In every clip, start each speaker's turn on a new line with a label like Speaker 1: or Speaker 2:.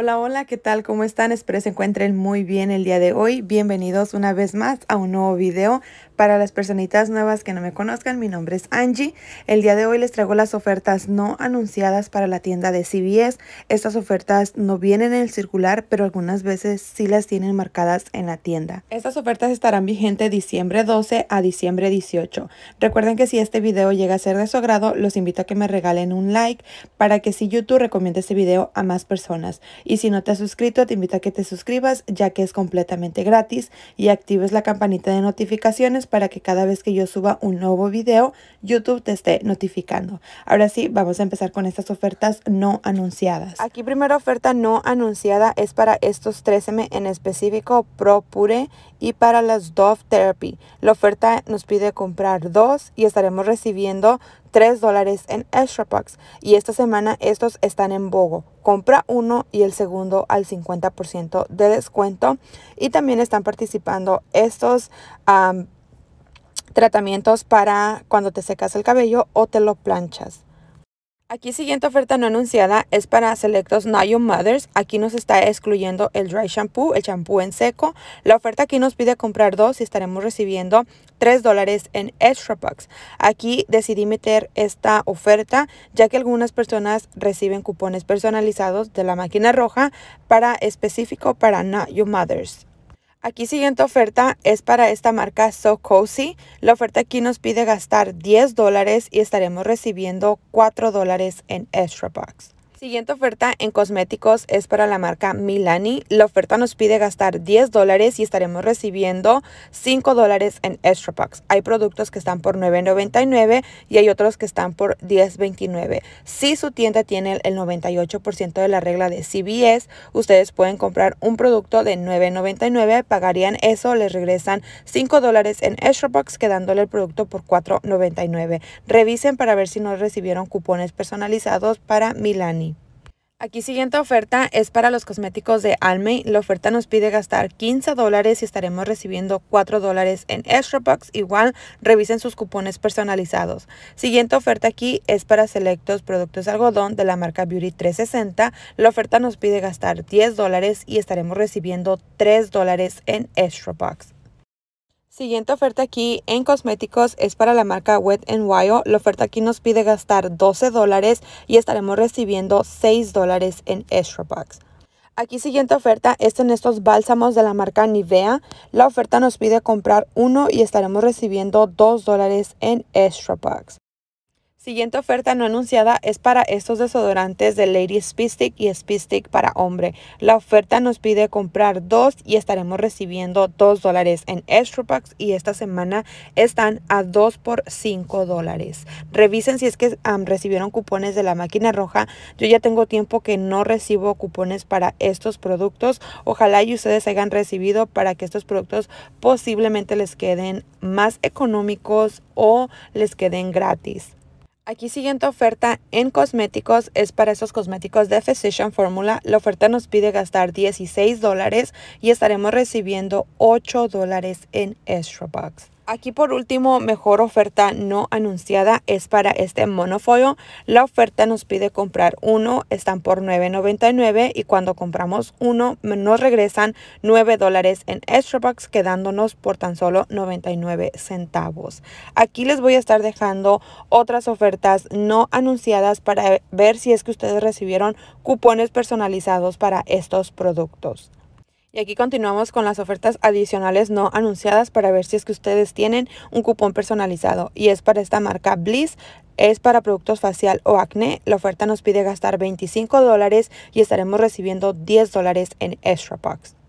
Speaker 1: Hola, hola, ¿qué tal? ¿Cómo están? Espero se encuentren muy bien el día de hoy. Bienvenidos una vez más a un nuevo video. Para las personitas nuevas que no me conozcan, mi nombre es Angie. El día de hoy les traigo las ofertas no anunciadas para la tienda de CVS. Estas ofertas no vienen en el circular, pero algunas veces sí las tienen marcadas en la tienda. Estas ofertas estarán vigentes diciembre 12 a diciembre 18. Recuerden que si este video llega a ser de su agrado, los invito a que me regalen un like para que si YouTube recomiende este video a más personas. Y si no te has suscrito, te invito a que te suscribas ya que es completamente gratis y actives la campanita de notificaciones para que cada vez que yo suba un nuevo video, YouTube te esté notificando. Ahora sí, vamos a empezar con estas ofertas no anunciadas. Aquí primera oferta no anunciada es para estos 13M en específico Pro Pure y para las Dove Therapy. La oferta nos pide comprar dos y estaremos recibiendo 3 dólares en Extra Bucks. Y esta semana estos están en Bogo. Compra uno y el segundo al 50% de descuento. Y también están participando estos tratamientos para cuando te secas el cabello o te lo planchas. Aquí siguiente oferta no anunciada es para selectos Nayo Mothers. Aquí nos está excluyendo el dry shampoo, el shampoo en seco. La oferta aquí nos pide comprar dos y estaremos recibiendo 3 dólares en extra bucks. Aquí decidí meter esta oferta ya que algunas personas reciben cupones personalizados de la máquina roja para específico para Nayo Mothers. Aquí siguiente oferta es para esta marca So Cozy. La oferta aquí nos pide gastar 10 dólares y estaremos recibiendo 4 dólares en Extra Box. Siguiente oferta en cosméticos es para la marca Milani. La oferta nos pide gastar 10 dólares y estaremos recibiendo 5 dólares en Extra Box. Hay productos que están por $9.99 y hay otros que están por $10.29. Si su tienda tiene el 98% de la regla de CBS, ustedes pueden comprar un producto de $9.99, pagarían eso, les regresan 5 dólares en Extra Box, quedándole el producto por $4.99. Revisen para ver si no recibieron cupones personalizados para Milani. Aquí siguiente oferta es para los cosméticos de Almay. La oferta nos pide gastar 15 dólares y estaremos recibiendo 4 dólares en Extra Bucks. Igual revisen sus cupones personalizados. Siguiente oferta aquí es para selectos productos de algodón de la marca Beauty 360. La oferta nos pide gastar 10 dólares y estaremos recibiendo 3 dólares en Extra Bucks. Siguiente oferta aquí en cosméticos es para la marca Wet n Wild. La oferta aquí nos pide gastar 12 dólares y estaremos recibiendo 6 dólares en Extra Bucks. Aquí siguiente oferta es en estos bálsamos de la marca Nivea. La oferta nos pide comprar uno y estaremos recibiendo 2 dólares en Extra Bucks. Siguiente oferta no anunciada es para estos desodorantes de Lady Speed y Speed para hombre. La oferta nos pide comprar dos y estaremos recibiendo dos dólares en Extra Bucks y esta semana están a 2 por 5 dólares. Revisen si es que recibieron cupones de la máquina roja. Yo ya tengo tiempo que no recibo cupones para estos productos. Ojalá y ustedes hayan recibido para que estos productos posiblemente les queden más económicos o les queden gratis. Aquí siguiente oferta en cosméticos es para esos cosméticos de Physician Formula. La oferta nos pide gastar 16 dólares y estaremos recibiendo 8 dólares en Extra Bucks. Aquí por último, mejor oferta no anunciada es para este monofoil. La oferta nos pide comprar uno, están por $9.99 y cuando compramos uno nos regresan 9 dólares en extra bucks quedándonos por tan solo 99 centavos. Aquí les voy a estar dejando otras ofertas no anunciadas para ver si es que ustedes recibieron cupones personalizados para estos productos. Y aquí continuamos con las ofertas adicionales no anunciadas para ver si es que ustedes tienen un cupón personalizado. Y es para esta marca Bliss, es para productos facial o acné. La oferta nos pide gastar 25 dólares y estaremos recibiendo 10 dólares en Extra Box.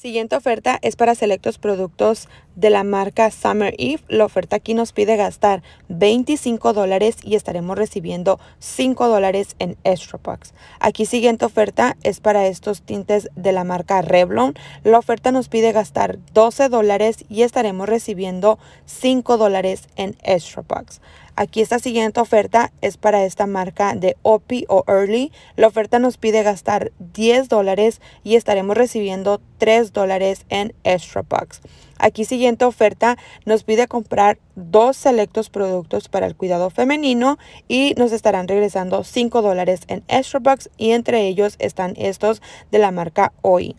Speaker 1: Siguiente oferta es para selectos productos de la marca Summer Eve. La oferta aquí nos pide gastar 25 dólares y estaremos recibiendo 5 dólares en Extra Bucks. Aquí siguiente oferta es para estos tintes de la marca Revlon. La oferta nos pide gastar 12 dólares y estaremos recibiendo 5 dólares en Extra Bucks. Aquí esta siguiente oferta es para esta marca de OPI o Early. La oferta nos pide gastar 10 dólares y estaremos recibiendo 3 dólares en Extra Bucks. Aquí siguiente oferta nos pide comprar dos selectos productos para el cuidado femenino y nos estarán regresando 5 dólares en Extra Bucks y entre ellos están estos de la marca OI.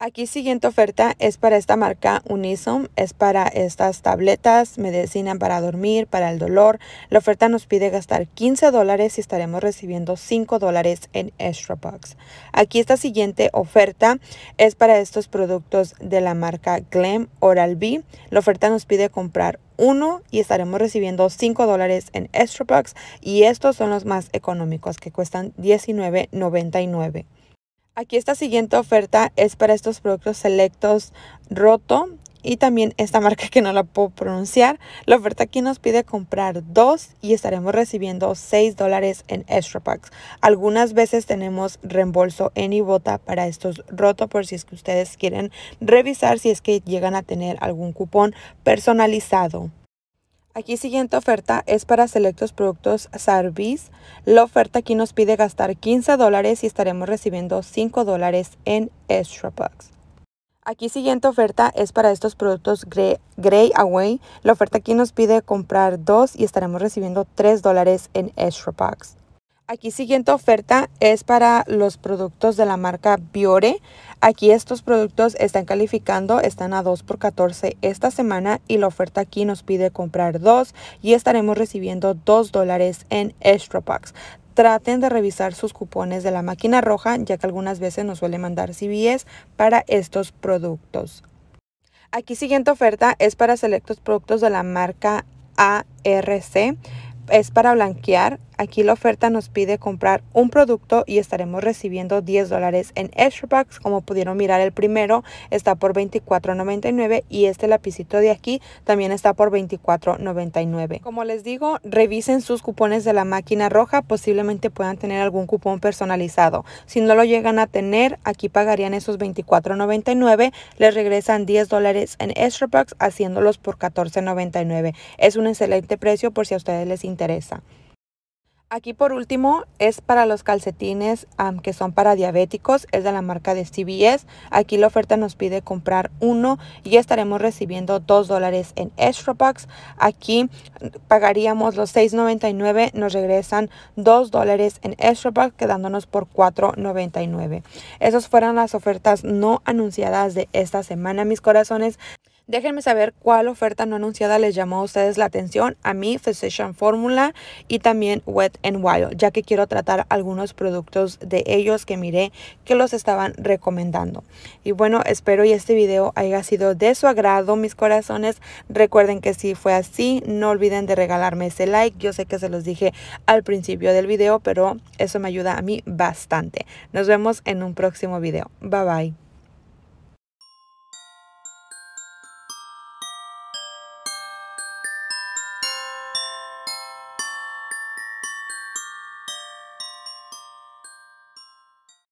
Speaker 1: Aquí siguiente oferta es para esta marca Unisom, es para estas tabletas, medicina para dormir, para el dolor. La oferta nos pide gastar 15 dólares y estaremos recibiendo 5 dólares en Extra Bucks. Aquí esta siguiente oferta es para estos productos de la marca Glam Oral B. La oferta nos pide comprar uno y estaremos recibiendo 5 dólares en Extra Bucks y estos son los más económicos que cuestan $19.99. Aquí esta siguiente oferta es para estos productos selectos roto y también esta marca que no la puedo pronunciar. La oferta aquí nos pide comprar dos y estaremos recibiendo 6 dólares en extra packs. Algunas veces tenemos reembolso en Ibota para estos roto por si es que ustedes quieren revisar si es que llegan a tener algún cupón personalizado. Aquí siguiente oferta es para selectos productos Sarvis. La oferta aquí nos pide gastar 15 dólares y estaremos recibiendo 5 dólares en Extra Bucks. Aquí siguiente oferta es para estos productos Grey, Away. La oferta aquí nos pide comprar dos y estaremos recibiendo 3 dólares en Extra Bucks. Aquí siguiente oferta es para los productos de la marca Biore. Aquí estos productos están calificando, están a 2 por 14 esta semana y la oferta aquí nos pide comprar dos y estaremos recibiendo 2 dólares en Extra Packs. Traten de revisar sus cupones de la máquina roja ya que algunas veces nos suele mandar CBS para estos productos. Aquí siguiente oferta es para selectos productos de la marca ARC es para blanquear. Aquí la oferta nos pide comprar un producto y estaremos recibiendo 10 dólares en extra packs. Como pudieron mirar el primero está por $24.99 y este lapicito de aquí también está por $24.99. Como les digo, revisen sus cupones de la máquina roja. Posiblemente puedan tener algún cupón personalizado. Si no lo llegan a tener, aquí pagarían esos $24.99. Les regresan 10 dólares en extra packs haciéndolos por $14.99. Es un excelente precio por si a ustedes les interesa. Aquí por último es para los calcetines que son para diabéticos, es de la marca de CBS. Aquí la oferta nos pide comprar uno y estaremos recibiendo 2 dólares en Extra Bucks. Aquí pagaríamos los $6.99, nos regresan 2 dólares en Extra Bucks quedándonos por $4.99. Esas fueron las ofertas no anunciadas de esta semana, mis corazones. Déjenme saber cuál oferta no anunciada les llamó a ustedes la atención, a mí Physician Formula y también Wet n Wild, ya que quiero tratar algunos productos de ellos que miré que los estaban recomendando. Y bueno, espero y este video haya sido de su agrado, mis corazones. Recuerden que si fue así, no olviden de regalarme ese like. Yo sé que se los dije al principio del video, pero eso me ayuda a mí bastante. Nos vemos en un próximo video. Bye bye.